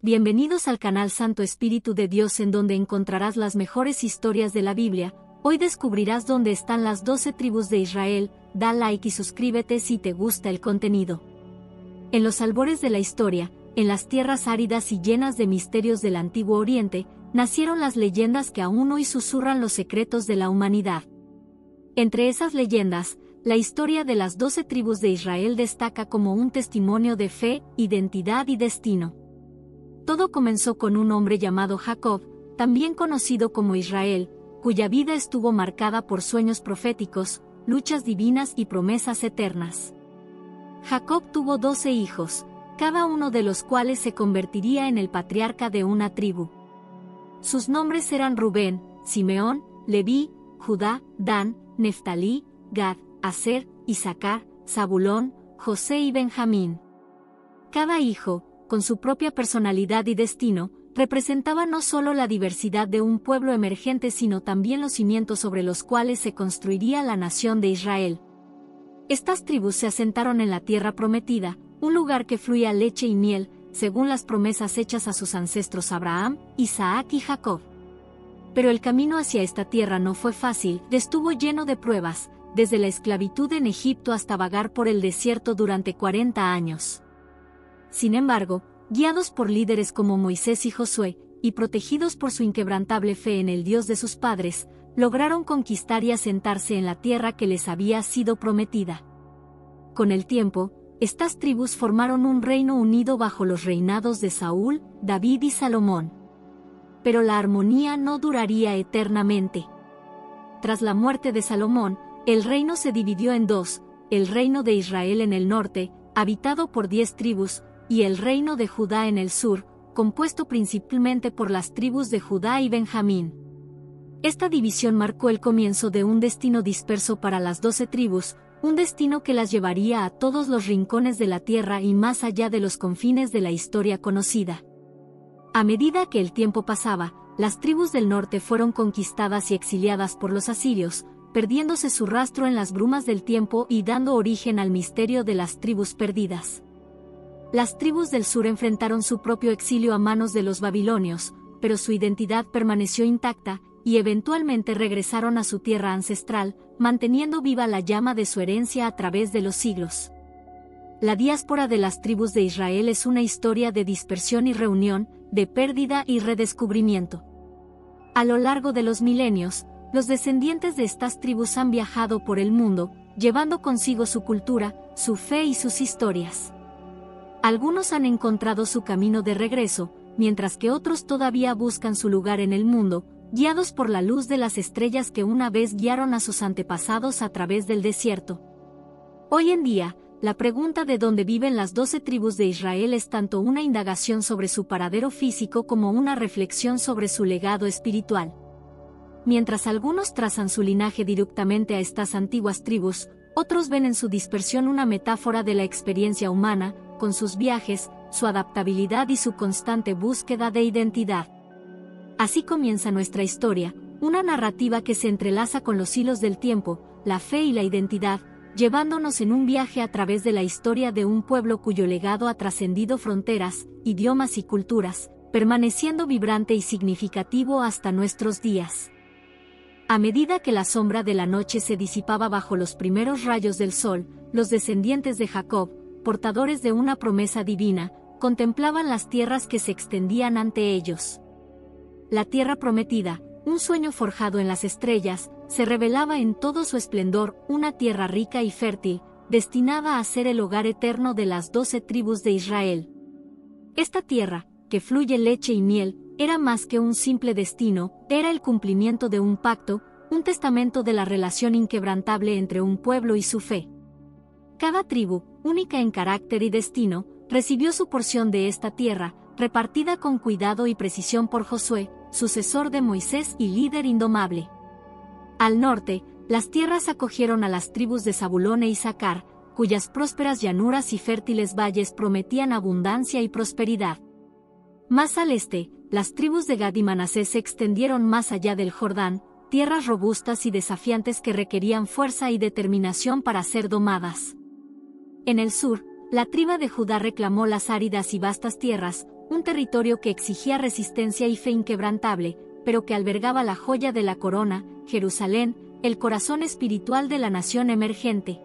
Bienvenidos al canal Santo Espíritu de Dios en donde encontrarás las mejores historias de la Biblia. Hoy descubrirás dónde están las doce tribus de Israel. Da like y suscríbete si te gusta el contenido. En los albores de la historia, en las tierras áridas y llenas de misterios del Antiguo Oriente, nacieron las leyendas que aún hoy susurran los secretos de la humanidad. Entre esas leyendas, la historia de las doce tribus de Israel destaca como un testimonio de fe, identidad y destino. Todo comenzó con un hombre llamado Jacob, también conocido como Israel, cuya vida estuvo marcada por sueños proféticos, luchas divinas y promesas eternas. Jacob tuvo doce hijos, cada uno de los cuales se convertiría en el patriarca de una tribu. Sus nombres eran Rubén, Simeón, Leví, Judá, Dan, Neftalí, Gad, Aser, Isaacar, Zabulón, José y Benjamín. Cada hijo, con su propia personalidad y destino, representaba no solo la diversidad de un pueblo emergente sino también los cimientos sobre los cuales se construiría la nación de Israel. Estas tribus se asentaron en la tierra prometida, un lugar que fluía leche y miel, según las promesas hechas a sus ancestros Abraham, Isaac y Jacob. Pero el camino hacia esta tierra no fue fácil, estuvo lleno de pruebas, desde la esclavitud en Egipto hasta vagar por el desierto durante 40 años. Sin embargo, guiados por líderes como Moisés y Josué, y protegidos por su inquebrantable fe en el Dios de sus padres, lograron conquistar y asentarse en la tierra que les había sido prometida. Con el tiempo, estas tribus formaron un reino unido bajo los reinados de Saúl, David y Salomón. Pero la armonía no duraría eternamente. Tras la muerte de Salomón, el reino se dividió en dos, el reino de Israel en el norte, habitado por diez tribus, y el reino de Judá en el sur, compuesto principalmente por las tribus de Judá y Benjamín. Esta división marcó el comienzo de un destino disperso para las doce tribus, un destino que las llevaría a todos los rincones de la tierra y más allá de los confines de la historia conocida. A medida que el tiempo pasaba, las tribus del norte fueron conquistadas y exiliadas por los asirios, perdiéndose su rastro en las brumas del tiempo y dando origen al misterio de las tribus perdidas. Las tribus del sur enfrentaron su propio exilio a manos de los babilonios, pero su identidad permaneció intacta, y eventualmente regresaron a su tierra ancestral, manteniendo viva la llama de su herencia a través de los siglos. La diáspora de las tribus de Israel es una historia de dispersión y reunión, de pérdida y redescubrimiento. A lo largo de los milenios, los descendientes de estas tribus han viajado por el mundo, llevando consigo su cultura, su fe y sus historias. Algunos han encontrado su camino de regreso, mientras que otros todavía buscan su lugar en el mundo, guiados por la luz de las estrellas que una vez guiaron a sus antepasados a través del desierto. Hoy en día, la pregunta de dónde viven las doce tribus de Israel es tanto una indagación sobre su paradero físico como una reflexión sobre su legado espiritual. Mientras algunos trazan su linaje directamente a estas antiguas tribus, otros ven en su dispersión una metáfora de la experiencia humana, con sus viajes, su adaptabilidad y su constante búsqueda de identidad. Así comienza nuestra historia, una narrativa que se entrelaza con los hilos del tiempo, la fe y la identidad, llevándonos en un viaje a través de la historia de un pueblo cuyo legado ha trascendido fronteras, idiomas y culturas, permaneciendo vibrante y significativo hasta nuestros días. A medida que la sombra de la noche se disipaba bajo los primeros rayos del sol, los descendientes de Jacob, portadores de una promesa divina, contemplaban las tierras que se extendían ante ellos. La tierra prometida, un sueño forjado en las estrellas, se revelaba en todo su esplendor, una tierra rica y fértil, destinada a ser el hogar eterno de las doce tribus de Israel. Esta tierra, que fluye leche y miel, era más que un simple destino, era el cumplimiento de un pacto, un testamento de la relación inquebrantable entre un pueblo y su fe. Cada tribu, única en carácter y destino, recibió su porción de esta tierra, repartida con cuidado y precisión por Josué, sucesor de Moisés y líder indomable. Al norte, las tierras acogieron a las tribus de Zabulón e Isaacar, cuyas prósperas llanuras y fértiles valles prometían abundancia y prosperidad. Más al este, las tribus de Gad y Manasés se extendieron más allá del Jordán, tierras robustas y desafiantes que requerían fuerza y determinación para ser domadas. En el sur, la tribu de Judá reclamó las áridas y vastas tierras, un territorio que exigía resistencia y fe inquebrantable, pero que albergaba la joya de la corona, Jerusalén, el corazón espiritual de la nación emergente.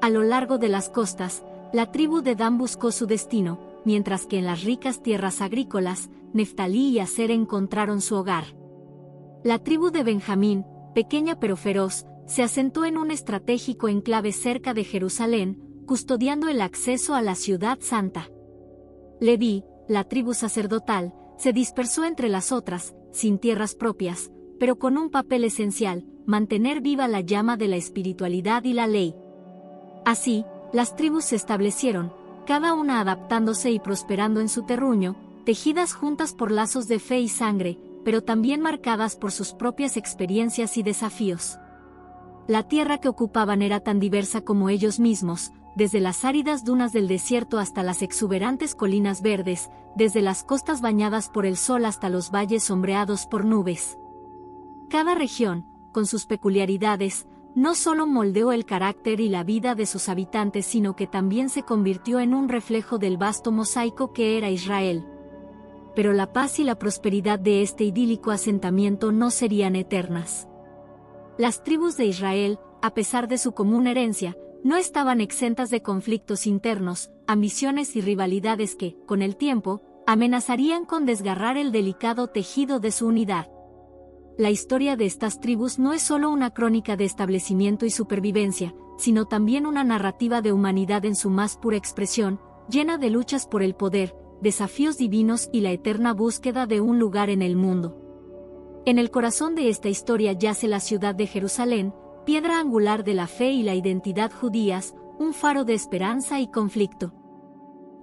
A lo largo de las costas, la tribu de Dan buscó su destino, mientras que en las ricas tierras agrícolas, Neftalí y Aser encontraron su hogar. La tribu de Benjamín, pequeña pero feroz, se asentó en un estratégico enclave cerca de Jerusalén, custodiando el acceso a la ciudad santa. Leví, la tribu sacerdotal, se dispersó entre las otras, sin tierras propias, pero con un papel esencial, mantener viva la llama de la espiritualidad y la ley. Así, las tribus se establecieron, cada una adaptándose y prosperando en su terruño, tejidas juntas por lazos de fe y sangre, pero también marcadas por sus propias experiencias y desafíos. La tierra que ocupaban era tan diversa como ellos mismos, desde las áridas dunas del desierto hasta las exuberantes colinas verdes, desde las costas bañadas por el sol hasta los valles sombreados por nubes. Cada región, con sus peculiaridades, no solo moldeó el carácter y la vida de sus habitantes, sino que también se convirtió en un reflejo del vasto mosaico que era Israel. Pero la paz y la prosperidad de este idílico asentamiento no serían eternas. Las tribus de Israel, a pesar de su común herencia, no estaban exentas de conflictos internos, ambiciones y rivalidades que, con el tiempo, amenazarían con desgarrar el delicado tejido de su unidad la historia de estas tribus no es solo una crónica de establecimiento y supervivencia, sino también una narrativa de humanidad en su más pura expresión, llena de luchas por el poder, desafíos divinos y la eterna búsqueda de un lugar en el mundo. En el corazón de esta historia yace la ciudad de Jerusalén, piedra angular de la fe y la identidad judías, un faro de esperanza y conflicto.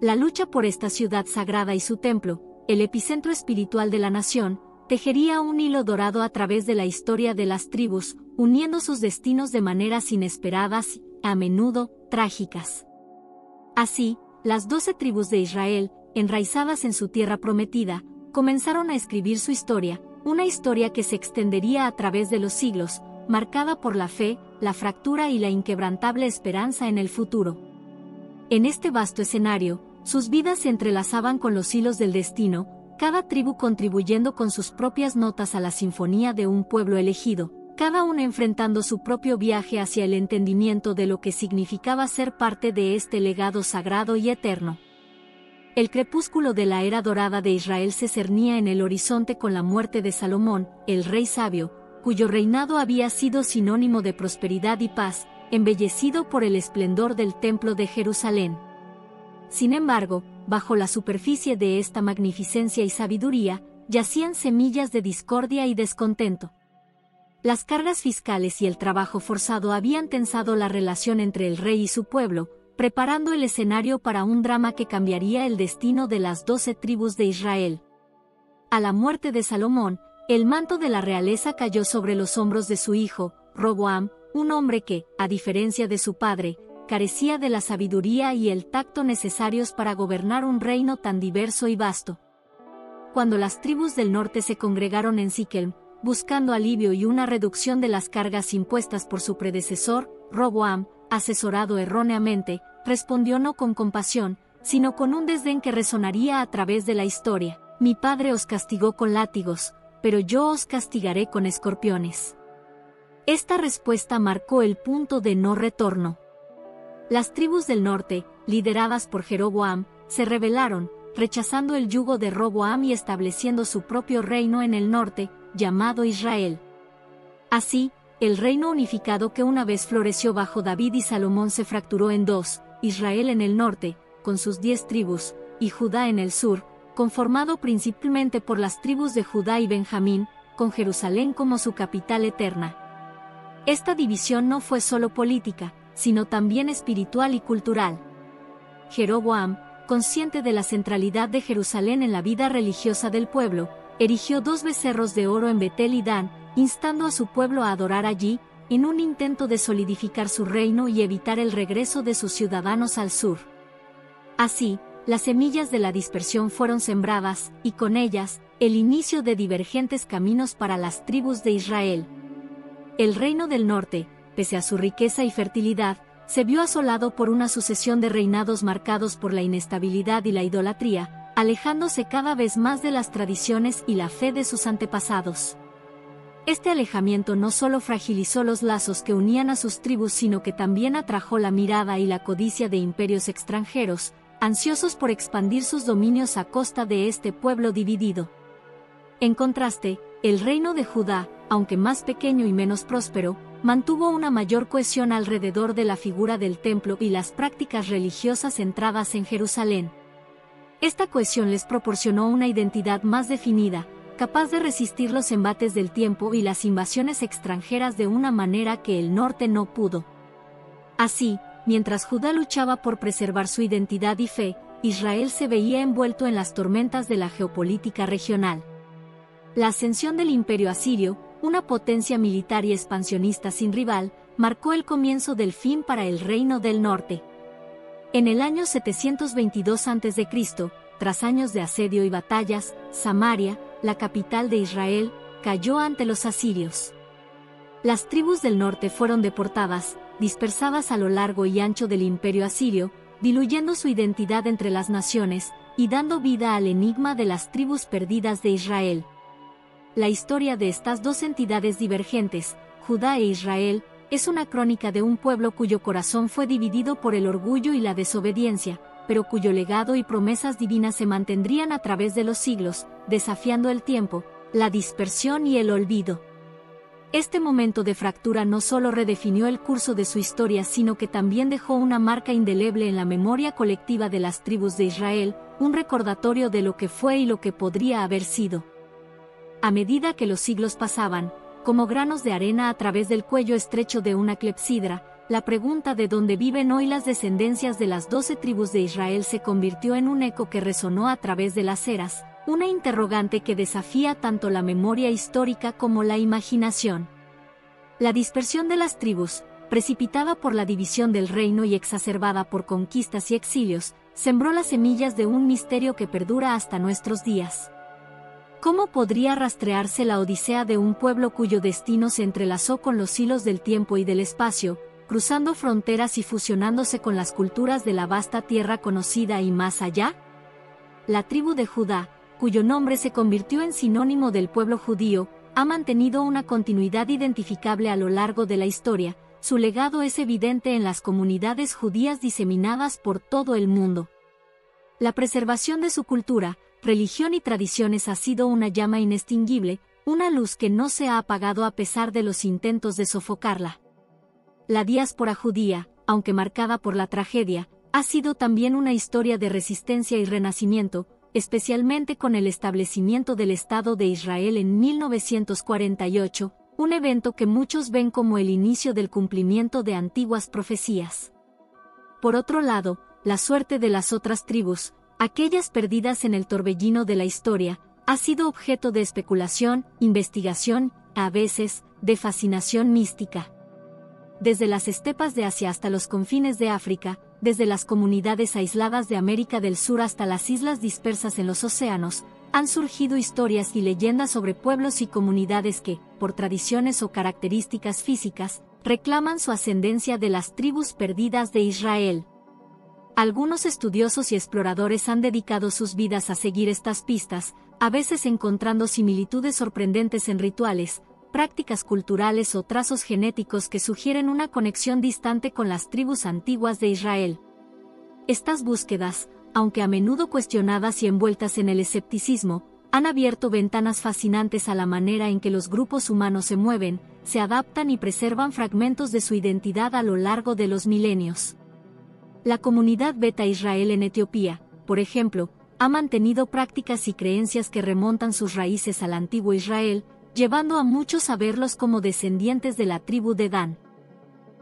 La lucha por esta ciudad sagrada y su templo, el epicentro espiritual de la nación, tejería un hilo dorado a través de la historia de las tribus, uniendo sus destinos de maneras inesperadas a menudo, trágicas. Así, las doce tribus de Israel, enraizadas en su tierra prometida, comenzaron a escribir su historia, una historia que se extendería a través de los siglos, marcada por la fe, la fractura y la inquebrantable esperanza en el futuro. En este vasto escenario, sus vidas se entrelazaban con los hilos del destino, cada tribu contribuyendo con sus propias notas a la sinfonía de un pueblo elegido, cada una enfrentando su propio viaje hacia el entendimiento de lo que significaba ser parte de este legado sagrado y eterno. El crepúsculo de la era dorada de Israel se cernía en el horizonte con la muerte de Salomón, el rey sabio, cuyo reinado había sido sinónimo de prosperidad y paz, embellecido por el esplendor del templo de Jerusalén. Sin embargo, bajo la superficie de esta magnificencia y sabiduría, yacían semillas de discordia y descontento. Las cargas fiscales y el trabajo forzado habían tensado la relación entre el rey y su pueblo, preparando el escenario para un drama que cambiaría el destino de las doce tribus de Israel. A la muerte de Salomón, el manto de la realeza cayó sobre los hombros de su hijo, Roboam, un hombre que, a diferencia de su padre, carecía de la sabiduría y el tacto necesarios para gobernar un reino tan diverso y vasto. Cuando las tribus del norte se congregaron en Siquelm, buscando alivio y una reducción de las cargas impuestas por su predecesor, Roboam, asesorado erróneamente, respondió no con compasión, sino con un desdén que resonaría a través de la historia. Mi padre os castigó con látigos, pero yo os castigaré con escorpiones. Esta respuesta marcó el punto de no retorno. Las tribus del norte, lideradas por Jeroboam, se rebelaron, rechazando el yugo de Roboam y estableciendo su propio reino en el norte, llamado Israel. Así, el reino unificado que una vez floreció bajo David y Salomón se fracturó en dos, Israel en el norte, con sus diez tribus, y Judá en el sur, conformado principalmente por las tribus de Judá y Benjamín, con Jerusalén como su capital eterna. Esta división no fue solo política, sino también espiritual y cultural. Jeroboam, consciente de la centralidad de Jerusalén en la vida religiosa del pueblo, erigió dos becerros de oro en Betel y Dan, instando a su pueblo a adorar allí, en un intento de solidificar su reino y evitar el regreso de sus ciudadanos al sur. Así, las semillas de la dispersión fueron sembradas, y con ellas, el inicio de divergentes caminos para las tribus de Israel. El reino del norte, pese a su riqueza y fertilidad, se vio asolado por una sucesión de reinados marcados por la inestabilidad y la idolatría, alejándose cada vez más de las tradiciones y la fe de sus antepasados. Este alejamiento no solo fragilizó los lazos que unían a sus tribus, sino que también atrajo la mirada y la codicia de imperios extranjeros, ansiosos por expandir sus dominios a costa de este pueblo dividido. En contraste, el reino de Judá, aunque más pequeño y menos próspero, mantuvo una mayor cohesión alrededor de la figura del templo y las prácticas religiosas centradas en Jerusalén. Esta cohesión les proporcionó una identidad más definida, capaz de resistir los embates del tiempo y las invasiones extranjeras de una manera que el norte no pudo. Así, mientras Judá luchaba por preservar su identidad y fe, Israel se veía envuelto en las tormentas de la geopolítica regional. La ascensión del imperio asirio, una potencia militar y expansionista sin rival, marcó el comienzo del fin para el reino del norte. En el año 722 a.C., tras años de asedio y batallas, Samaria, la capital de Israel, cayó ante los asirios. Las tribus del norte fueron deportadas, dispersadas a lo largo y ancho del imperio asirio, diluyendo su identidad entre las naciones, y dando vida al enigma de las tribus perdidas de Israel. La historia de estas dos entidades divergentes, Judá e Israel, es una crónica de un pueblo cuyo corazón fue dividido por el orgullo y la desobediencia, pero cuyo legado y promesas divinas se mantendrían a través de los siglos, desafiando el tiempo, la dispersión y el olvido. Este momento de fractura no solo redefinió el curso de su historia, sino que también dejó una marca indeleble en la memoria colectiva de las tribus de Israel, un recordatorio de lo que fue y lo que podría haber sido. A medida que los siglos pasaban, como granos de arena a través del cuello estrecho de una clepsidra, la pregunta de dónde viven hoy las descendencias de las doce tribus de Israel se convirtió en un eco que resonó a través de las eras, una interrogante que desafía tanto la memoria histórica como la imaginación. La dispersión de las tribus, precipitada por la división del reino y exacerbada por conquistas y exilios, sembró las semillas de un misterio que perdura hasta nuestros días. ¿Cómo podría rastrearse la odisea de un pueblo cuyo destino se entrelazó con los hilos del tiempo y del espacio, cruzando fronteras y fusionándose con las culturas de la vasta tierra conocida y más allá? La tribu de Judá, cuyo nombre se convirtió en sinónimo del pueblo judío, ha mantenido una continuidad identificable a lo largo de la historia, su legado es evidente en las comunidades judías diseminadas por todo el mundo. La preservación de su cultura, religión y tradiciones ha sido una llama inextinguible, una luz que no se ha apagado a pesar de los intentos de sofocarla. La diáspora judía, aunque marcada por la tragedia, ha sido también una historia de resistencia y renacimiento, especialmente con el establecimiento del Estado de Israel en 1948, un evento que muchos ven como el inicio del cumplimiento de antiguas profecías. Por otro lado, la suerte de las otras tribus, aquellas perdidas en el torbellino de la historia, ha sido objeto de especulación, investigación, a veces, de fascinación mística. Desde las estepas de Asia hasta los confines de África, desde las comunidades aisladas de América del Sur hasta las islas dispersas en los océanos, han surgido historias y leyendas sobre pueblos y comunidades que, por tradiciones o características físicas, reclaman su ascendencia de las tribus perdidas de Israel. Algunos estudiosos y exploradores han dedicado sus vidas a seguir estas pistas, a veces encontrando similitudes sorprendentes en rituales, prácticas culturales o trazos genéticos que sugieren una conexión distante con las tribus antiguas de Israel. Estas búsquedas, aunque a menudo cuestionadas y envueltas en el escepticismo, han abierto ventanas fascinantes a la manera en que los grupos humanos se mueven, se adaptan y preservan fragmentos de su identidad a lo largo de los milenios. La comunidad Beta Israel en Etiopía, por ejemplo, ha mantenido prácticas y creencias que remontan sus raíces al antiguo Israel, llevando a muchos a verlos como descendientes de la tribu de Dan.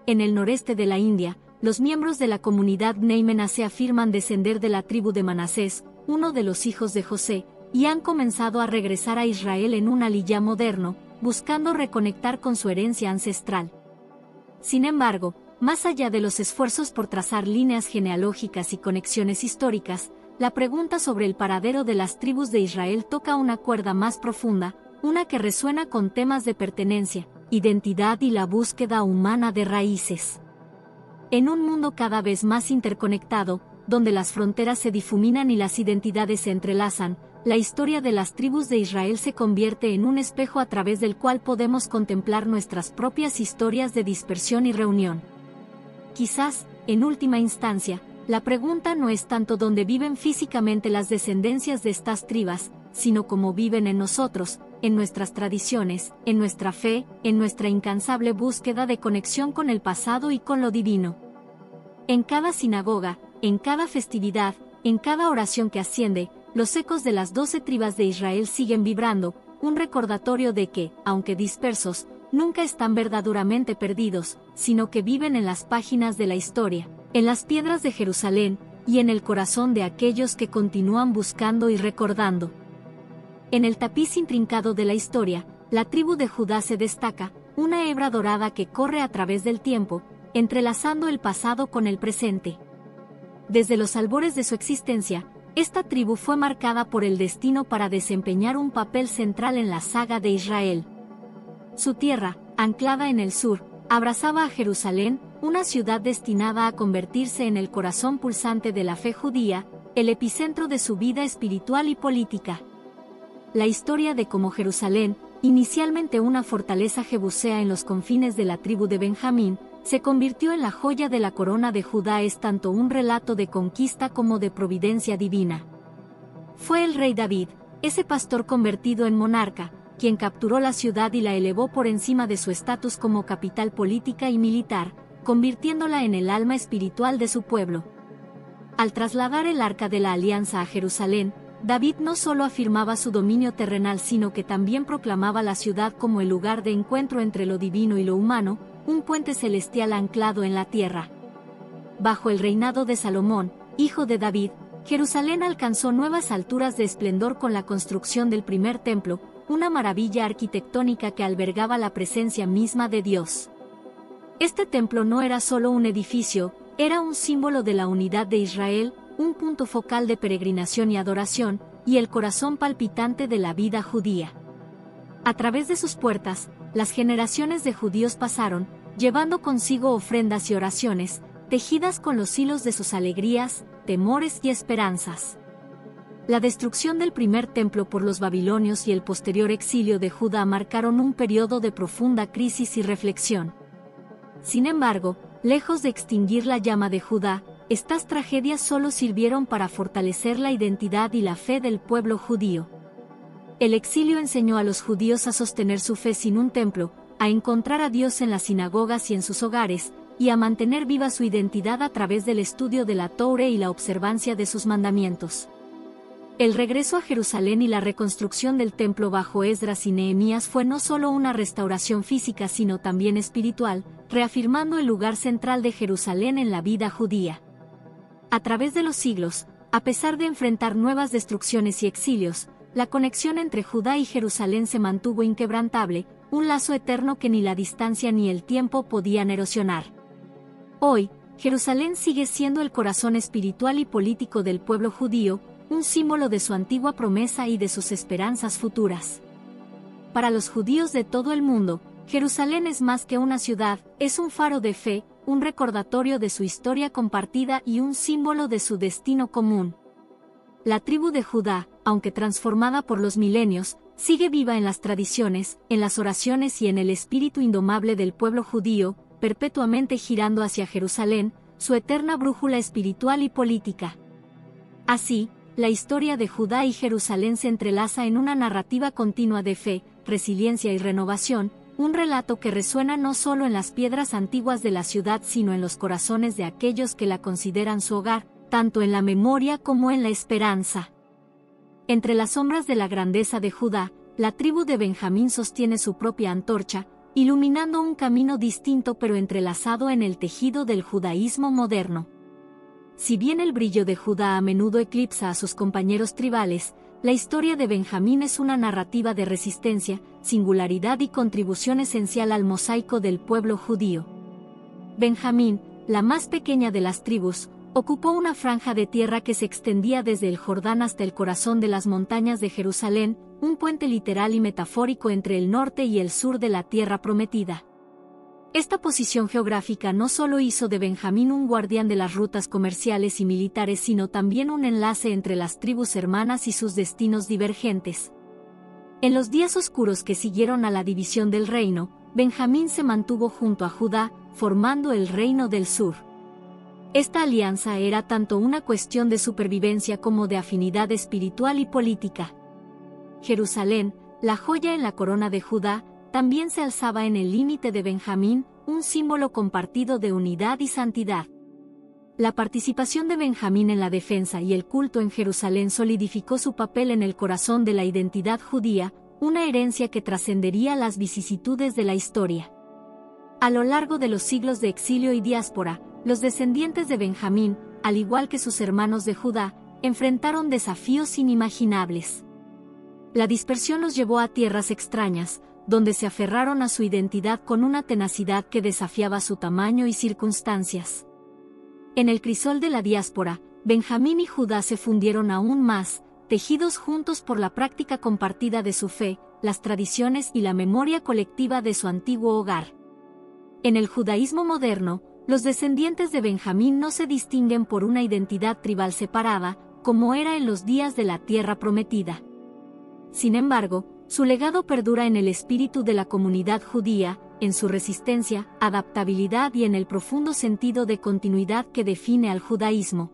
En el noreste de la India, los miembros de la comunidad Neimena se afirman descender de la tribu de Manasés, uno de los hijos de José, y han comenzado a regresar a Israel en un aliyá moderno, buscando reconectar con su herencia ancestral. Sin embargo, más allá de los esfuerzos por trazar líneas genealógicas y conexiones históricas, la pregunta sobre el paradero de las tribus de Israel toca una cuerda más profunda, una que resuena con temas de pertenencia, identidad y la búsqueda humana de raíces. En un mundo cada vez más interconectado, donde las fronteras se difuminan y las identidades se entrelazan, la historia de las tribus de Israel se convierte en un espejo a través del cual podemos contemplar nuestras propias historias de dispersión y reunión. Quizás, en última instancia, la pregunta no es tanto dónde viven físicamente las descendencias de estas tribus, sino cómo viven en nosotros, en nuestras tradiciones, en nuestra fe, en nuestra incansable búsqueda de conexión con el pasado y con lo divino. En cada sinagoga, en cada festividad, en cada oración que asciende, los ecos de las doce tribus de Israel siguen vibrando, un recordatorio de que, aunque dispersos, nunca están verdaderamente perdidos, sino que viven en las páginas de la historia, en las piedras de Jerusalén, y en el corazón de aquellos que continúan buscando y recordando. En el tapiz intrincado de la historia, la tribu de Judá se destaca, una hebra dorada que corre a través del tiempo, entrelazando el pasado con el presente. Desde los albores de su existencia, esta tribu fue marcada por el destino para desempeñar un papel central en la saga de Israel. Su tierra, anclada en el sur, abrazaba a Jerusalén, una ciudad destinada a convertirse en el corazón pulsante de la fe judía, el epicentro de su vida espiritual y política. La historia de cómo Jerusalén, inicialmente una fortaleza jebusea en los confines de la tribu de Benjamín, se convirtió en la joya de la corona de Judá es tanto un relato de conquista como de providencia divina. Fue el rey David, ese pastor convertido en monarca, quien capturó la ciudad y la elevó por encima de su estatus como capital política y militar, convirtiéndola en el alma espiritual de su pueblo. Al trasladar el arca de la alianza a Jerusalén, David no solo afirmaba su dominio terrenal sino que también proclamaba la ciudad como el lugar de encuentro entre lo divino y lo humano, un puente celestial anclado en la tierra. Bajo el reinado de Salomón, hijo de David, Jerusalén alcanzó nuevas alturas de esplendor con la construcción del primer templo, una maravilla arquitectónica que albergaba la presencia misma de Dios. Este templo no era solo un edificio, era un símbolo de la unidad de Israel, un punto focal de peregrinación y adoración, y el corazón palpitante de la vida judía. A través de sus puertas, las generaciones de judíos pasaron, llevando consigo ofrendas y oraciones, tejidas con los hilos de sus alegrías, temores y esperanzas. La destrucción del primer templo por los babilonios y el posterior exilio de Judá marcaron un periodo de profunda crisis y reflexión. Sin embargo, lejos de extinguir la llama de Judá, estas tragedias solo sirvieron para fortalecer la identidad y la fe del pueblo judío. El exilio enseñó a los judíos a sostener su fe sin un templo, a encontrar a Dios en las sinagogas y en sus hogares, y a mantener viva su identidad a través del estudio de la Torre y la observancia de sus mandamientos. El regreso a Jerusalén y la reconstrucción del templo bajo Esdras y Nehemías fue no solo una restauración física sino también espiritual, reafirmando el lugar central de Jerusalén en la vida judía. A través de los siglos, a pesar de enfrentar nuevas destrucciones y exilios, la conexión entre Judá y Jerusalén se mantuvo inquebrantable, un lazo eterno que ni la distancia ni el tiempo podían erosionar. Hoy, Jerusalén sigue siendo el corazón espiritual y político del pueblo judío, un símbolo de su antigua promesa y de sus esperanzas futuras. Para los judíos de todo el mundo, Jerusalén es más que una ciudad, es un faro de fe, un recordatorio de su historia compartida y un símbolo de su destino común. La tribu de Judá, aunque transformada por los milenios, sigue viva en las tradiciones, en las oraciones y en el espíritu indomable del pueblo judío, perpetuamente girando hacia Jerusalén, su eterna brújula espiritual y política. Así, la historia de Judá y Jerusalén se entrelaza en una narrativa continua de fe, resiliencia y renovación, un relato que resuena no solo en las piedras antiguas de la ciudad sino en los corazones de aquellos que la consideran su hogar, tanto en la memoria como en la esperanza. Entre las sombras de la grandeza de Judá, la tribu de Benjamín sostiene su propia antorcha, iluminando un camino distinto pero entrelazado en el tejido del judaísmo moderno. Si bien el brillo de Judá a menudo eclipsa a sus compañeros tribales, la historia de Benjamín es una narrativa de resistencia, singularidad y contribución esencial al mosaico del pueblo judío. Benjamín, la más pequeña de las tribus, ocupó una franja de tierra que se extendía desde el Jordán hasta el corazón de las montañas de Jerusalén, un puente literal y metafórico entre el norte y el sur de la tierra prometida. Esta posición geográfica no solo hizo de Benjamín un guardián de las rutas comerciales y militares, sino también un enlace entre las tribus hermanas y sus destinos divergentes. En los días oscuros que siguieron a la división del reino, Benjamín se mantuvo junto a Judá, formando el reino del sur. Esta alianza era tanto una cuestión de supervivencia como de afinidad espiritual y política. Jerusalén, la joya en la corona de Judá, también se alzaba en el límite de Benjamín, un símbolo compartido de unidad y santidad. La participación de Benjamín en la defensa y el culto en Jerusalén solidificó su papel en el corazón de la identidad judía, una herencia que trascendería las vicisitudes de la historia. A lo largo de los siglos de exilio y diáspora, los descendientes de Benjamín, al igual que sus hermanos de Judá, enfrentaron desafíos inimaginables. La dispersión los llevó a tierras extrañas, donde se aferraron a su identidad con una tenacidad que desafiaba su tamaño y circunstancias. En el crisol de la diáspora, Benjamín y Judá se fundieron aún más, tejidos juntos por la práctica compartida de su fe, las tradiciones y la memoria colectiva de su antiguo hogar. En el judaísmo moderno, los descendientes de Benjamín no se distinguen por una identidad tribal separada, como era en los días de la tierra prometida. Sin embargo, su legado perdura en el espíritu de la comunidad judía, en su resistencia, adaptabilidad y en el profundo sentido de continuidad que define al judaísmo.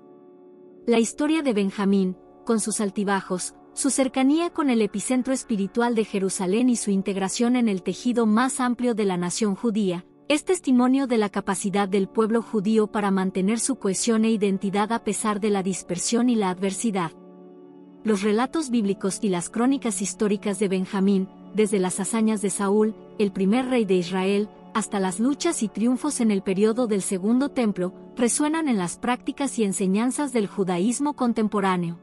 La historia de Benjamín, con sus altibajos, su cercanía con el epicentro espiritual de Jerusalén y su integración en el tejido más amplio de la nación judía, es testimonio de la capacidad del pueblo judío para mantener su cohesión e identidad a pesar de la dispersión y la adversidad los relatos bíblicos y las crónicas históricas de Benjamín, desde las hazañas de Saúl, el primer rey de Israel, hasta las luchas y triunfos en el periodo del Segundo Templo, resuenan en las prácticas y enseñanzas del judaísmo contemporáneo.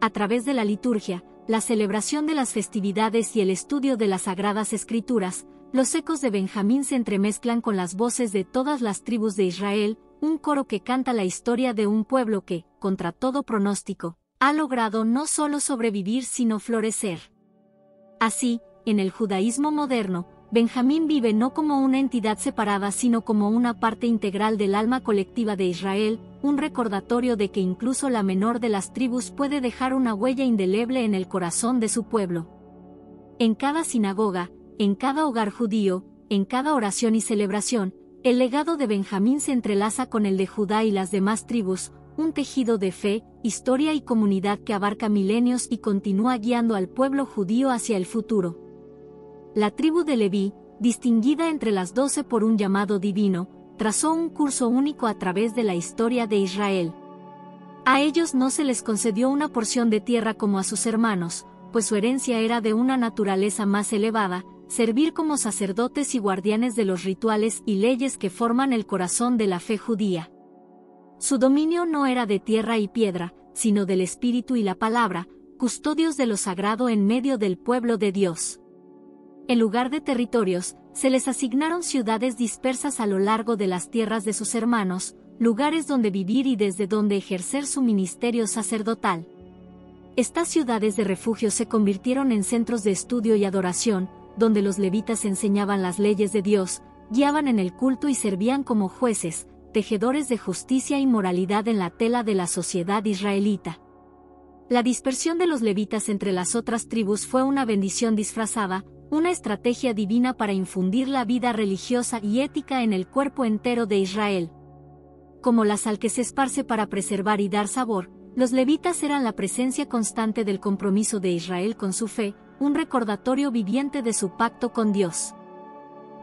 A través de la liturgia, la celebración de las festividades y el estudio de las sagradas escrituras, los ecos de Benjamín se entremezclan con las voces de todas las tribus de Israel, un coro que canta la historia de un pueblo que, contra todo pronóstico, ha logrado no solo sobrevivir sino florecer. Así, en el judaísmo moderno, Benjamín vive no como una entidad separada sino como una parte integral del alma colectiva de Israel, un recordatorio de que incluso la menor de las tribus puede dejar una huella indeleble en el corazón de su pueblo. En cada sinagoga, en cada hogar judío, en cada oración y celebración, el legado de Benjamín se entrelaza con el de Judá y las demás tribus, un tejido de fe, historia y comunidad que abarca milenios y continúa guiando al pueblo judío hacia el futuro. La tribu de Leví, distinguida entre las doce por un llamado divino, trazó un curso único a través de la historia de Israel. A ellos no se les concedió una porción de tierra como a sus hermanos, pues su herencia era de una naturaleza más elevada, servir como sacerdotes y guardianes de los rituales y leyes que forman el corazón de la fe judía. Su dominio no era de tierra y piedra, sino del Espíritu y la palabra, custodios de lo sagrado en medio del pueblo de Dios. En lugar de territorios, se les asignaron ciudades dispersas a lo largo de las tierras de sus hermanos, lugares donde vivir y desde donde ejercer su ministerio sacerdotal. Estas ciudades de refugio se convirtieron en centros de estudio y adoración, donde los levitas enseñaban las leyes de Dios, guiaban en el culto y servían como jueces, tejedores de justicia y moralidad en la tela de la sociedad israelita. La dispersión de los levitas entre las otras tribus fue una bendición disfrazada, una estrategia divina para infundir la vida religiosa y ética en el cuerpo entero de Israel. Como la sal que se esparce para preservar y dar sabor, los levitas eran la presencia constante del compromiso de Israel con su fe, un recordatorio viviente de su pacto con Dios.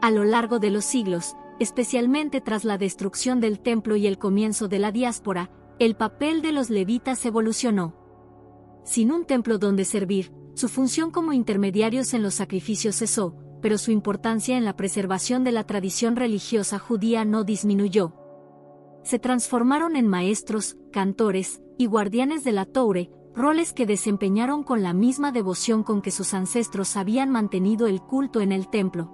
A lo largo de los siglos, especialmente tras la destrucción del templo y el comienzo de la diáspora, el papel de los levitas evolucionó. Sin un templo donde servir, su función como intermediarios en los sacrificios cesó, pero su importancia en la preservación de la tradición religiosa judía no disminuyó. Se transformaron en maestros, cantores y guardianes de la Toure, roles que desempeñaron con la misma devoción con que sus ancestros habían mantenido el culto en el templo.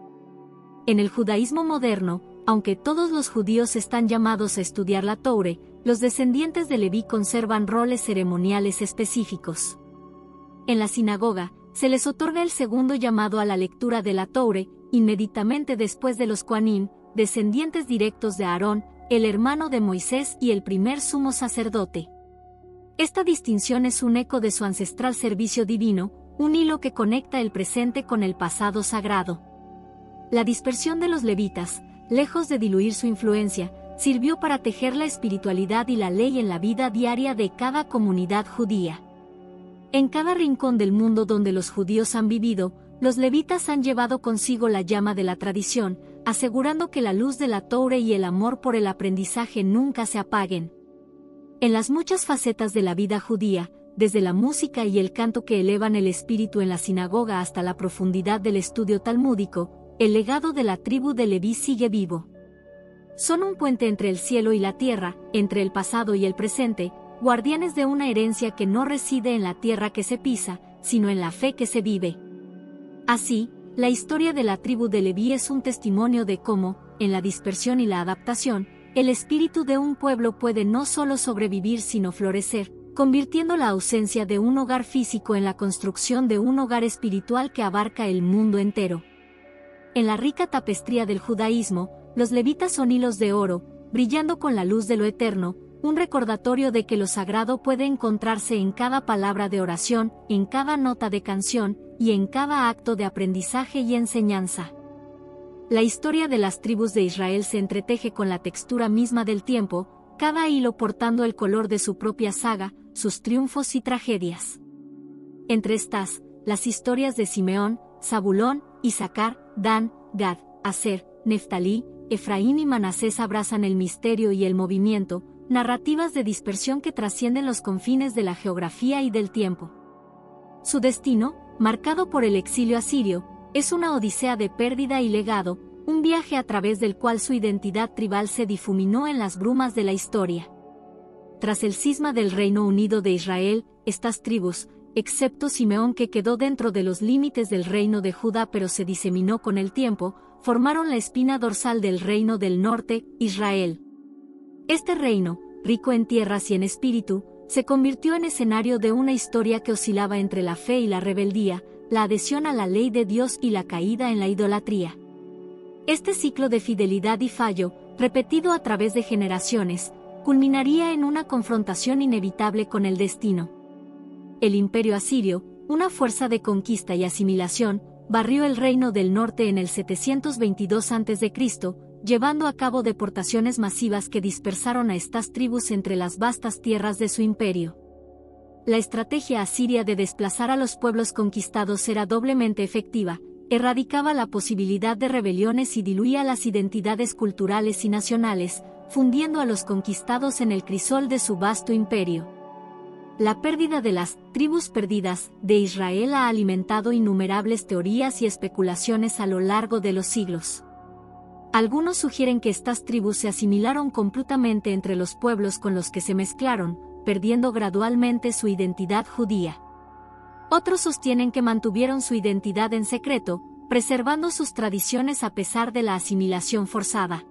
En el judaísmo moderno, aunque todos los judíos están llamados a estudiar la Toure, los descendientes de Leví conservan roles ceremoniales específicos. En la sinagoga, se les otorga el segundo llamado a la lectura de la Toure, inmediatamente después de los Koanim, descendientes directos de Aarón, el hermano de Moisés y el primer sumo sacerdote. Esta distinción es un eco de su ancestral servicio divino, un hilo que conecta el presente con el pasado sagrado. La dispersión de los levitas, lejos de diluir su influencia, sirvió para tejer la espiritualidad y la ley en la vida diaria de cada comunidad judía. En cada rincón del mundo donde los judíos han vivido, los levitas han llevado consigo la llama de la tradición, asegurando que la luz de la Torre y el amor por el aprendizaje nunca se apaguen. En las muchas facetas de la vida judía, desde la música y el canto que elevan el espíritu en la sinagoga hasta la profundidad del estudio talmúdico, el legado de la tribu de Leví sigue vivo. Son un puente entre el cielo y la tierra, entre el pasado y el presente, guardianes de una herencia que no reside en la tierra que se pisa, sino en la fe que se vive. Así, la historia de la tribu de Leví es un testimonio de cómo, en la dispersión y la adaptación, el espíritu de un pueblo puede no solo sobrevivir sino florecer, convirtiendo la ausencia de un hogar físico en la construcción de un hogar espiritual que abarca el mundo entero. En la rica tapestría del judaísmo, los levitas son hilos de oro, brillando con la luz de lo eterno, un recordatorio de que lo sagrado puede encontrarse en cada palabra de oración, en cada nota de canción, y en cada acto de aprendizaje y enseñanza. La historia de las tribus de Israel se entreteje con la textura misma del tiempo, cada hilo portando el color de su propia saga, sus triunfos y tragedias. Entre estas, las historias de Simeón, Zabulón, Isaacar, Dan, Gad, Aser, Neftalí, Efraín y Manasés abrazan el misterio y el movimiento, narrativas de dispersión que trascienden los confines de la geografía y del tiempo. Su destino, marcado por el exilio asirio, es una odisea de pérdida y legado, un viaje a través del cual su identidad tribal se difuminó en las brumas de la historia. Tras el cisma del Reino Unido de Israel, estas tribus, excepto Simeón que quedó dentro de los límites del reino de Judá pero se diseminó con el tiempo, formaron la espina dorsal del reino del norte, Israel. Este reino, rico en tierras y en espíritu, se convirtió en escenario de una historia que oscilaba entre la fe y la rebeldía, la adhesión a la ley de Dios y la caída en la idolatría. Este ciclo de fidelidad y fallo, repetido a través de generaciones, culminaría en una confrontación inevitable con el destino. El imperio asirio, una fuerza de conquista y asimilación, barrió el reino del norte en el 722 a.C., llevando a cabo deportaciones masivas que dispersaron a estas tribus entre las vastas tierras de su imperio. La estrategia asiria de desplazar a los pueblos conquistados era doblemente efectiva, erradicaba la posibilidad de rebeliones y diluía las identidades culturales y nacionales, fundiendo a los conquistados en el crisol de su vasto imperio. La pérdida de las tribus perdidas de Israel ha alimentado innumerables teorías y especulaciones a lo largo de los siglos. Algunos sugieren que estas tribus se asimilaron completamente entre los pueblos con los que se mezclaron, perdiendo gradualmente su identidad judía. Otros sostienen que mantuvieron su identidad en secreto, preservando sus tradiciones a pesar de la asimilación forzada.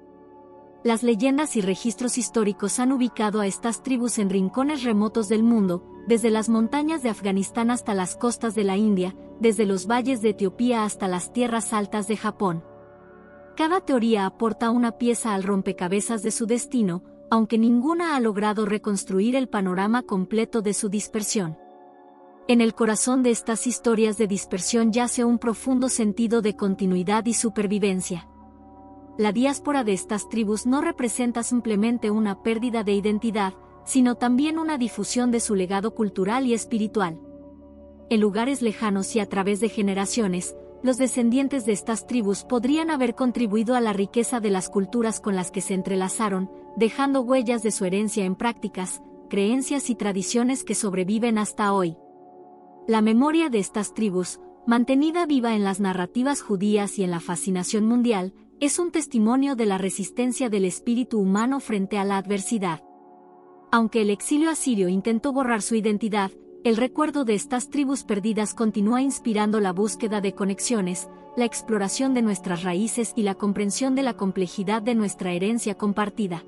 Las leyendas y registros históricos han ubicado a estas tribus en rincones remotos del mundo, desde las montañas de Afganistán hasta las costas de la India, desde los valles de Etiopía hasta las tierras altas de Japón. Cada teoría aporta una pieza al rompecabezas de su destino, aunque ninguna ha logrado reconstruir el panorama completo de su dispersión. En el corazón de estas historias de dispersión yace un profundo sentido de continuidad y supervivencia. La diáspora de estas tribus no representa simplemente una pérdida de identidad, sino también una difusión de su legado cultural y espiritual. En lugares lejanos y a través de generaciones, los descendientes de estas tribus podrían haber contribuido a la riqueza de las culturas con las que se entrelazaron, dejando huellas de su herencia en prácticas, creencias y tradiciones que sobreviven hasta hoy. La memoria de estas tribus, mantenida viva en las narrativas judías y en la fascinación mundial, es un testimonio de la resistencia del espíritu humano frente a la adversidad. Aunque el exilio asirio intentó borrar su identidad, el recuerdo de estas tribus perdidas continúa inspirando la búsqueda de conexiones, la exploración de nuestras raíces y la comprensión de la complejidad de nuestra herencia compartida.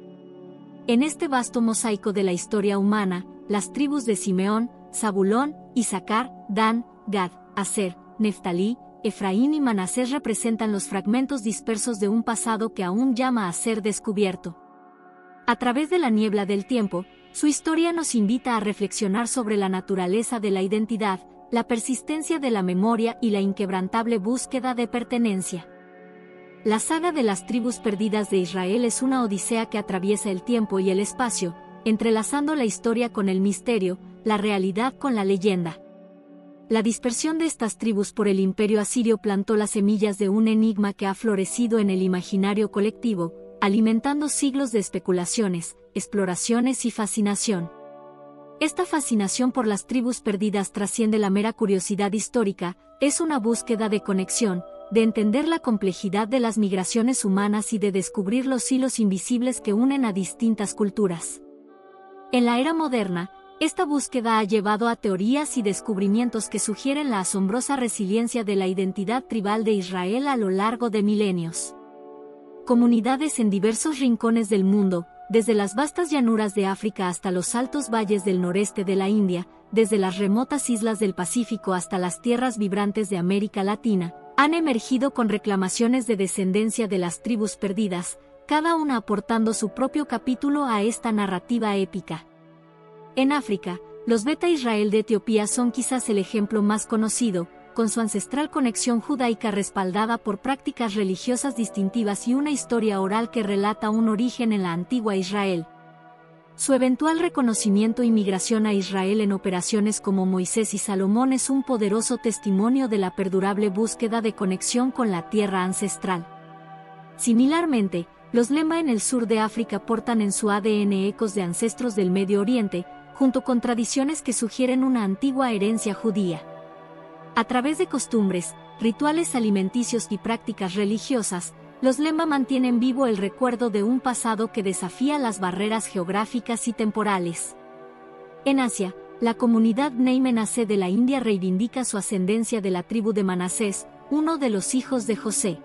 En este vasto mosaico de la historia humana, las tribus de Simeón, Zabulón, Isaacar, Dan, Gad, Aser, Neftalí, Efraín y Manasés representan los fragmentos dispersos de un pasado que aún llama a ser descubierto. A través de la niebla del tiempo, su historia nos invita a reflexionar sobre la naturaleza de la identidad, la persistencia de la memoria y la inquebrantable búsqueda de pertenencia. La saga de las tribus perdidas de Israel es una odisea que atraviesa el tiempo y el espacio, entrelazando la historia con el misterio, la realidad con la leyenda. La dispersión de estas tribus por el imperio asirio plantó las semillas de un enigma que ha florecido en el imaginario colectivo, alimentando siglos de especulaciones, exploraciones y fascinación. Esta fascinación por las tribus perdidas trasciende la mera curiosidad histórica, es una búsqueda de conexión, de entender la complejidad de las migraciones humanas y de descubrir los hilos invisibles que unen a distintas culturas. En la era moderna, esta búsqueda ha llevado a teorías y descubrimientos que sugieren la asombrosa resiliencia de la identidad tribal de Israel a lo largo de milenios. Comunidades en diversos rincones del mundo, desde las vastas llanuras de África hasta los altos valles del noreste de la India, desde las remotas islas del Pacífico hasta las tierras vibrantes de América Latina, han emergido con reclamaciones de descendencia de las tribus perdidas, cada una aportando su propio capítulo a esta narrativa épica. En África, los Beta Israel de Etiopía son quizás el ejemplo más conocido, con su ancestral conexión judaica respaldada por prácticas religiosas distintivas y una historia oral que relata un origen en la antigua Israel. Su eventual reconocimiento y migración a Israel en operaciones como Moisés y Salomón es un poderoso testimonio de la perdurable búsqueda de conexión con la tierra ancestral. Similarmente, los Lemba en el sur de África portan en su ADN ecos de ancestros del Medio Oriente, junto con tradiciones que sugieren una antigua herencia judía. A través de costumbres, rituales alimenticios y prácticas religiosas, los Lemba mantienen vivo el recuerdo de un pasado que desafía las barreras geográficas y temporales. En Asia, la comunidad Neymenase de la India reivindica su ascendencia de la tribu de Manasés, uno de los hijos de José.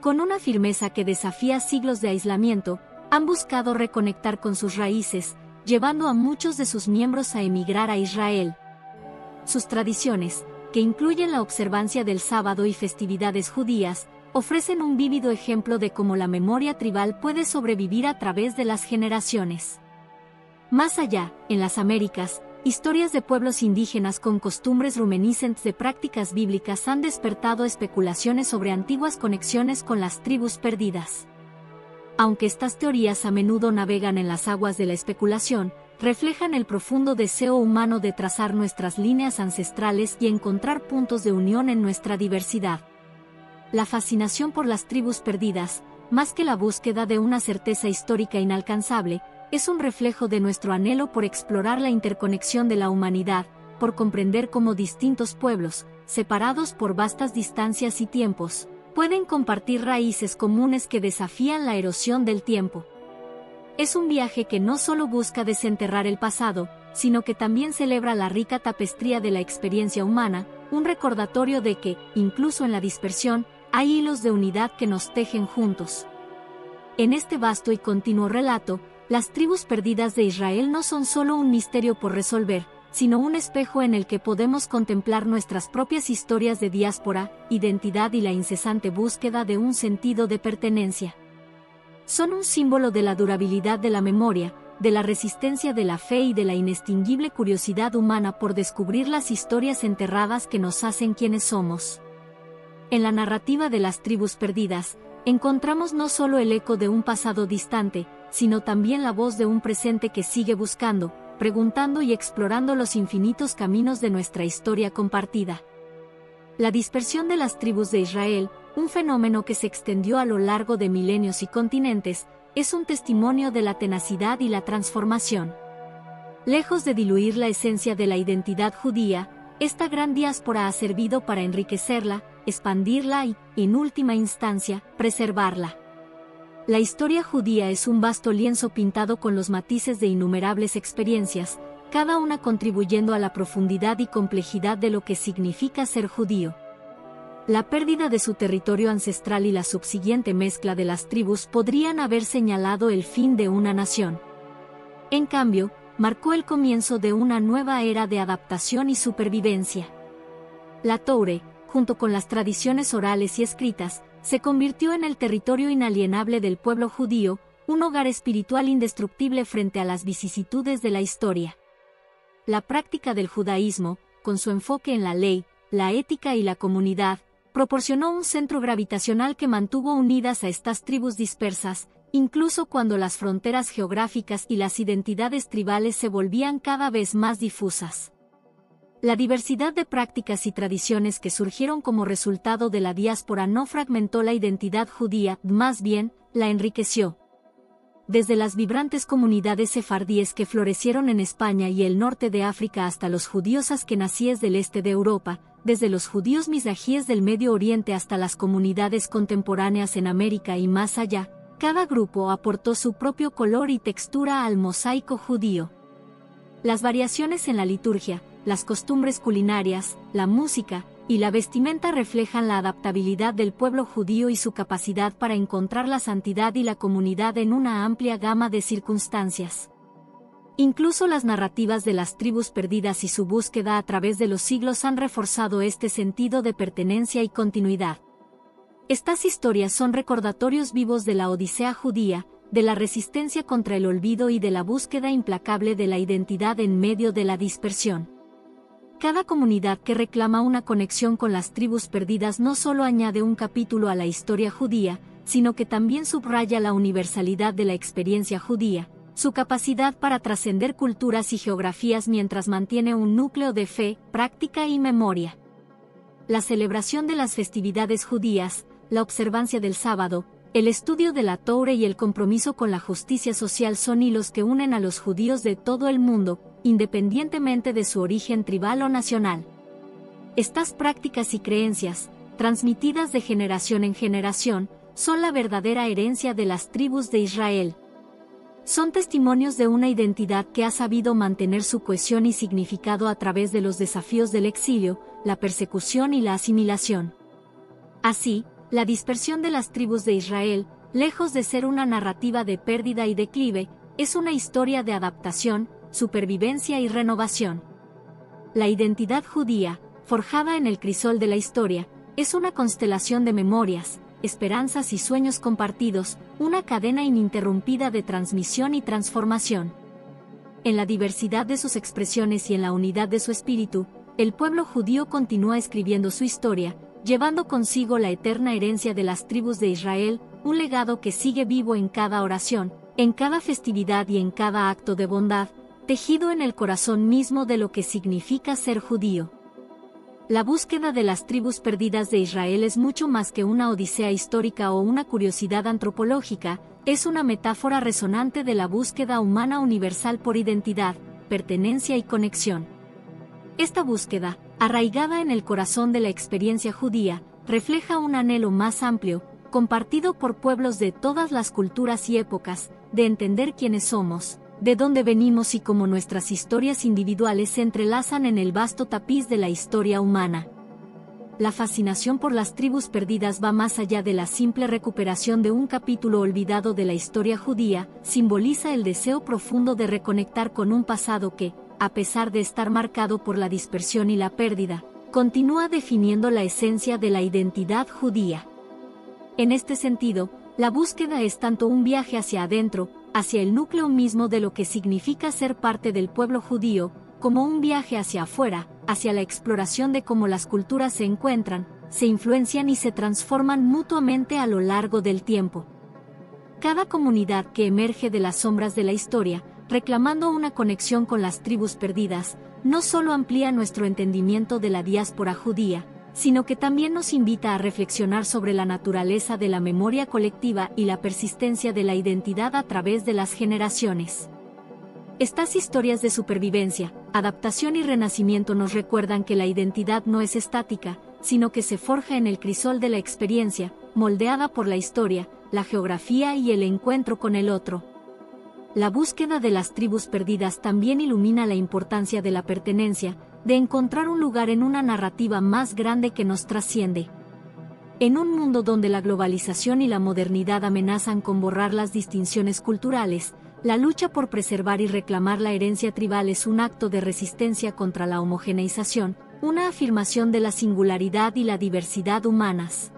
Con una firmeza que desafía siglos de aislamiento, han buscado reconectar con sus raíces, llevando a muchos de sus miembros a emigrar a Israel. Sus tradiciones, que incluyen la observancia del sábado y festividades judías, ofrecen un vívido ejemplo de cómo la memoria tribal puede sobrevivir a través de las generaciones. Más allá, en las Américas, historias de pueblos indígenas con costumbres reminiscentes de prácticas bíblicas han despertado especulaciones sobre antiguas conexiones con las tribus perdidas. Aunque estas teorías a menudo navegan en las aguas de la especulación, reflejan el profundo deseo humano de trazar nuestras líneas ancestrales y encontrar puntos de unión en nuestra diversidad. La fascinación por las tribus perdidas, más que la búsqueda de una certeza histórica inalcanzable, es un reflejo de nuestro anhelo por explorar la interconexión de la humanidad, por comprender cómo distintos pueblos, separados por vastas distancias y tiempos, pueden compartir raíces comunes que desafían la erosión del tiempo. Es un viaje que no solo busca desenterrar el pasado, sino que también celebra la rica tapestría de la experiencia humana, un recordatorio de que, incluso en la dispersión, hay hilos de unidad que nos tejen juntos. En este vasto y continuo relato, las tribus perdidas de Israel no son solo un misterio por resolver, sino un espejo en el que podemos contemplar nuestras propias historias de diáspora, identidad y la incesante búsqueda de un sentido de pertenencia. Son un símbolo de la durabilidad de la memoria, de la resistencia de la fe y de la inextinguible curiosidad humana por descubrir las historias enterradas que nos hacen quienes somos. En la narrativa de las tribus perdidas, encontramos no solo el eco de un pasado distante, sino también la voz de un presente que sigue buscando, preguntando y explorando los infinitos caminos de nuestra historia compartida. La dispersión de las tribus de Israel, un fenómeno que se extendió a lo largo de milenios y continentes, es un testimonio de la tenacidad y la transformación. Lejos de diluir la esencia de la identidad judía, esta gran diáspora ha servido para enriquecerla, expandirla y, en última instancia, preservarla. La historia judía es un vasto lienzo pintado con los matices de innumerables experiencias, cada una contribuyendo a la profundidad y complejidad de lo que significa ser judío. La pérdida de su territorio ancestral y la subsiguiente mezcla de las tribus podrían haber señalado el fin de una nación. En cambio, marcó el comienzo de una nueva era de adaptación y supervivencia. La Toure, junto con las tradiciones orales y escritas, se convirtió en el territorio inalienable del pueblo judío, un hogar espiritual indestructible frente a las vicisitudes de la historia. La práctica del judaísmo, con su enfoque en la ley, la ética y la comunidad, proporcionó un centro gravitacional que mantuvo unidas a estas tribus dispersas, incluso cuando las fronteras geográficas y las identidades tribales se volvían cada vez más difusas. La diversidad de prácticas y tradiciones que surgieron como resultado de la diáspora no fragmentó la identidad judía, más bien, la enriqueció. Desde las vibrantes comunidades sefardíes que florecieron en España y el norte de África hasta los judíos askenazíes del este de Europa, desde los judíos mizrajíes del Medio Oriente hasta las comunidades contemporáneas en América y más allá, cada grupo aportó su propio color y textura al mosaico judío. Las variaciones en la liturgia, las costumbres culinarias, la música y la vestimenta reflejan la adaptabilidad del pueblo judío y su capacidad para encontrar la santidad y la comunidad en una amplia gama de circunstancias. Incluso las narrativas de las tribus perdidas y su búsqueda a través de los siglos han reforzado este sentido de pertenencia y continuidad. Estas historias son recordatorios vivos de la Odisea judía, de la resistencia contra el olvido y de la búsqueda implacable de la identidad en medio de la dispersión. Cada comunidad que reclama una conexión con las tribus perdidas no solo añade un capítulo a la historia judía, sino que también subraya la universalidad de la experiencia judía, su capacidad para trascender culturas y geografías mientras mantiene un núcleo de fe, práctica y memoria. La celebración de las festividades judías, la observancia del sábado, el estudio de la Torre y el compromiso con la justicia social son hilos que unen a los judíos de todo el mundo, independientemente de su origen tribal o nacional. Estas prácticas y creencias, transmitidas de generación en generación, son la verdadera herencia de las tribus de Israel. Son testimonios de una identidad que ha sabido mantener su cohesión y significado a través de los desafíos del exilio, la persecución y la asimilación. Así, la dispersión de las tribus de Israel, lejos de ser una narrativa de pérdida y declive, es una historia de adaptación, supervivencia y renovación. La identidad judía, forjada en el crisol de la historia, es una constelación de memorias, esperanzas y sueños compartidos, una cadena ininterrumpida de transmisión y transformación. En la diversidad de sus expresiones y en la unidad de su espíritu, el pueblo judío continúa escribiendo su historia, llevando consigo la eterna herencia de las tribus de Israel, un legado que sigue vivo en cada oración, en cada festividad y en cada acto de bondad, tejido en el corazón mismo de lo que significa ser judío. La búsqueda de las tribus perdidas de Israel es mucho más que una odisea histórica o una curiosidad antropológica, es una metáfora resonante de la búsqueda humana universal por identidad, pertenencia y conexión. Esta búsqueda, arraigada en el corazón de la experiencia judía, refleja un anhelo más amplio, compartido por pueblos de todas las culturas y épocas, de entender quiénes somos, de dónde venimos y cómo nuestras historias individuales se entrelazan en el vasto tapiz de la historia humana. La fascinación por las tribus perdidas va más allá de la simple recuperación de un capítulo olvidado de la historia judía, simboliza el deseo profundo de reconectar con un pasado que, a pesar de estar marcado por la dispersión y la pérdida, continúa definiendo la esencia de la identidad judía. En este sentido, la búsqueda es tanto un viaje hacia adentro, hacia el núcleo mismo de lo que significa ser parte del pueblo judío, como un viaje hacia afuera, hacia la exploración de cómo las culturas se encuentran, se influencian y se transforman mutuamente a lo largo del tiempo. Cada comunidad que emerge de las sombras de la historia, reclamando una conexión con las tribus perdidas, no solo amplía nuestro entendimiento de la diáspora judía, sino que también nos invita a reflexionar sobre la naturaleza de la memoria colectiva y la persistencia de la identidad a través de las generaciones. Estas historias de supervivencia, adaptación y renacimiento nos recuerdan que la identidad no es estática, sino que se forja en el crisol de la experiencia, moldeada por la historia, la geografía y el encuentro con el otro. La búsqueda de las tribus perdidas también ilumina la importancia de la pertenencia, de encontrar un lugar en una narrativa más grande que nos trasciende. En un mundo donde la globalización y la modernidad amenazan con borrar las distinciones culturales, la lucha por preservar y reclamar la herencia tribal es un acto de resistencia contra la homogeneización, una afirmación de la singularidad y la diversidad humanas.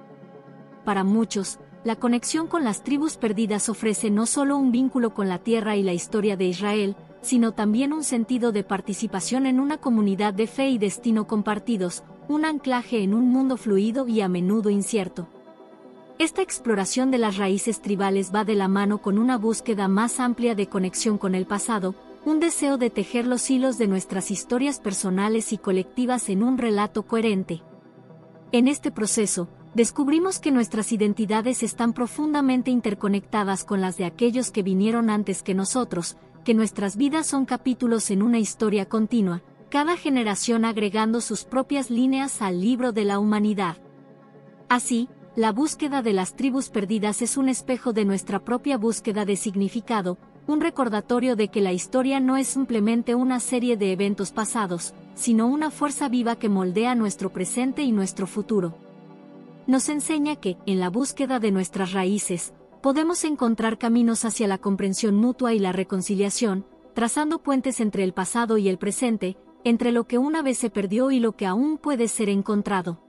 Para muchos, la conexión con las tribus perdidas ofrece no solo un vínculo con la tierra y la historia de Israel, sino también un sentido de participación en una comunidad de fe y destino compartidos, un anclaje en un mundo fluido y a menudo incierto. Esta exploración de las raíces tribales va de la mano con una búsqueda más amplia de conexión con el pasado, un deseo de tejer los hilos de nuestras historias personales y colectivas en un relato coherente. En este proceso, descubrimos que nuestras identidades están profundamente interconectadas con las de aquellos que vinieron antes que nosotros, que nuestras vidas son capítulos en una historia continua, cada generación agregando sus propias líneas al libro de la humanidad. Así, la búsqueda de las tribus perdidas es un espejo de nuestra propia búsqueda de significado, un recordatorio de que la historia no es simplemente una serie de eventos pasados, sino una fuerza viva que moldea nuestro presente y nuestro futuro. Nos enseña que, en la búsqueda de nuestras raíces, podemos encontrar caminos hacia la comprensión mutua y la reconciliación, trazando puentes entre el pasado y el presente, entre lo que una vez se perdió y lo que aún puede ser encontrado.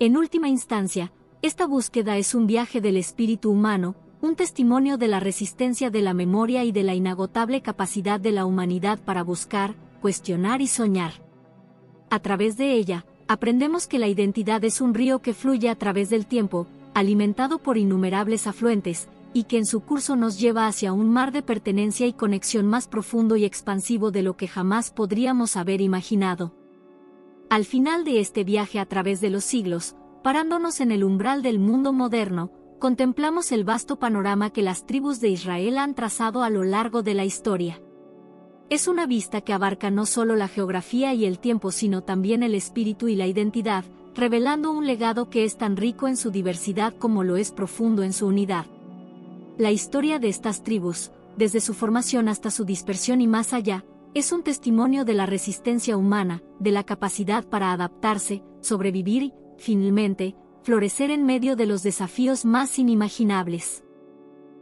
En última instancia, esta búsqueda es un viaje del espíritu humano, un testimonio de la resistencia de la memoria y de la inagotable capacidad de la humanidad para buscar, cuestionar y soñar. A través de ella, aprendemos que la identidad es un río que fluye a través del tiempo, alimentado por innumerables afluentes, y que en su curso nos lleva hacia un mar de pertenencia y conexión más profundo y expansivo de lo que jamás podríamos haber imaginado. Al final de este viaje a través de los siglos, parándonos en el umbral del mundo moderno, contemplamos el vasto panorama que las tribus de Israel han trazado a lo largo de la historia. Es una vista que abarca no solo la geografía y el tiempo sino también el espíritu y la identidad, revelando un legado que es tan rico en su diversidad como lo es profundo en su unidad. La historia de estas tribus, desde su formación hasta su dispersión y más allá, es un testimonio de la resistencia humana, de la capacidad para adaptarse, sobrevivir y, finalmente, florecer en medio de los desafíos más inimaginables.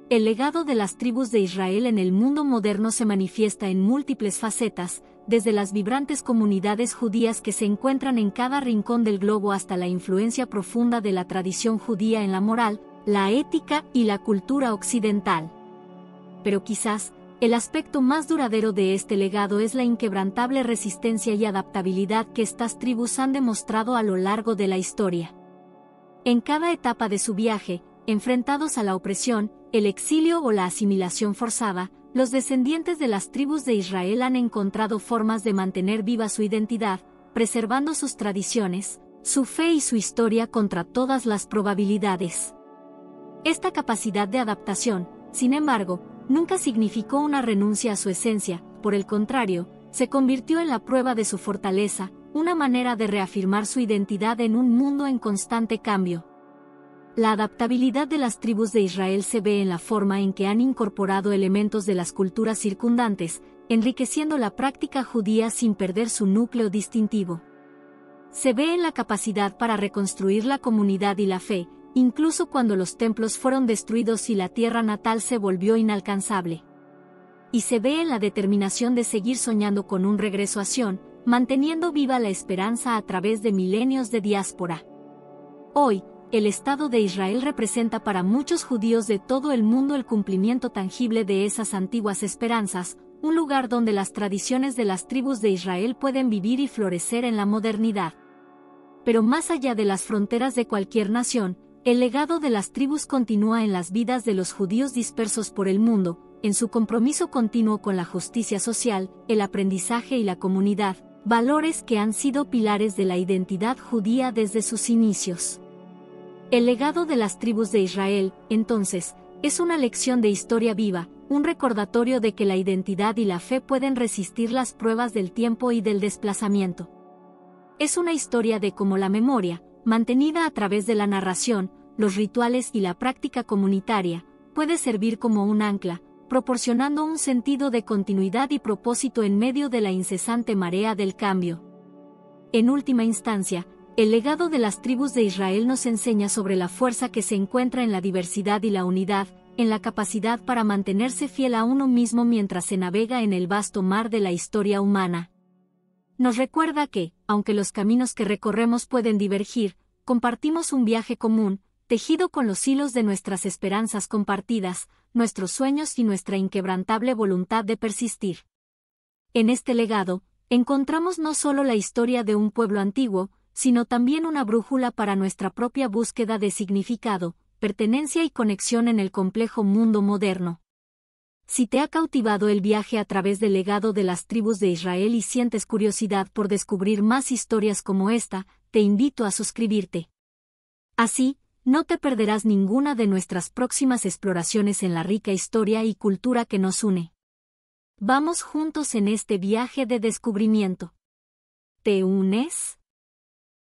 El legado de las tribus de Israel en el mundo moderno se manifiesta en múltiples facetas, desde las vibrantes comunidades judías que se encuentran en cada rincón del globo hasta la influencia profunda de la tradición judía en la moral, la ética y la cultura occidental. Pero quizás, el aspecto más duradero de este legado es la inquebrantable resistencia y adaptabilidad que estas tribus han demostrado a lo largo de la historia. En cada etapa de su viaje, enfrentados a la opresión, el exilio o la asimilación forzada, los descendientes de las tribus de Israel han encontrado formas de mantener viva su identidad, preservando sus tradiciones, su fe y su historia contra todas las probabilidades. Esta capacidad de adaptación, sin embargo, nunca significó una renuncia a su esencia, por el contrario, se convirtió en la prueba de su fortaleza, una manera de reafirmar su identidad en un mundo en constante cambio. La adaptabilidad de las tribus de Israel se ve en la forma en que han incorporado elementos de las culturas circundantes, enriqueciendo la práctica judía sin perder su núcleo distintivo. Se ve en la capacidad para reconstruir la comunidad y la fe, incluso cuando los templos fueron destruidos y la tierra natal se volvió inalcanzable. Y se ve en la determinación de seguir soñando con un regreso a Sion, manteniendo viva la esperanza a través de milenios de diáspora. Hoy, el Estado de Israel representa para muchos judíos de todo el mundo el cumplimiento tangible de esas antiguas esperanzas, un lugar donde las tradiciones de las tribus de Israel pueden vivir y florecer en la modernidad. Pero más allá de las fronteras de cualquier nación, el legado de las tribus continúa en las vidas de los judíos dispersos por el mundo, en su compromiso continuo con la justicia social, el aprendizaje y la comunidad, valores que han sido pilares de la identidad judía desde sus inicios. El legado de las tribus de Israel, entonces, es una lección de historia viva, un recordatorio de que la identidad y la fe pueden resistir las pruebas del tiempo y del desplazamiento. Es una historia de cómo la memoria, mantenida a través de la narración, los rituales y la práctica comunitaria, puede servir como un ancla, proporcionando un sentido de continuidad y propósito en medio de la incesante marea del cambio. En última instancia, el legado de las tribus de Israel nos enseña sobre la fuerza que se encuentra en la diversidad y la unidad, en la capacidad para mantenerse fiel a uno mismo mientras se navega en el vasto mar de la historia humana. nos recuerda que, aunque los caminos que recorremos pueden divergir, compartimos un viaje común, tejido con los hilos de nuestras esperanzas compartidas, nuestros sueños y nuestra inquebrantable voluntad de persistir. En este legado, encontramos no solo la historia de un pueblo antiguo, sino también una brújula para nuestra propia búsqueda de significado, pertenencia y conexión en el complejo mundo moderno. Si te ha cautivado el viaje a través del legado de las tribus de Israel y sientes curiosidad por descubrir más historias como esta, te invito a suscribirte. Así, no te perderás ninguna de nuestras próximas exploraciones en la rica historia y cultura que nos une. Vamos juntos en este viaje de descubrimiento. ¿Te unes?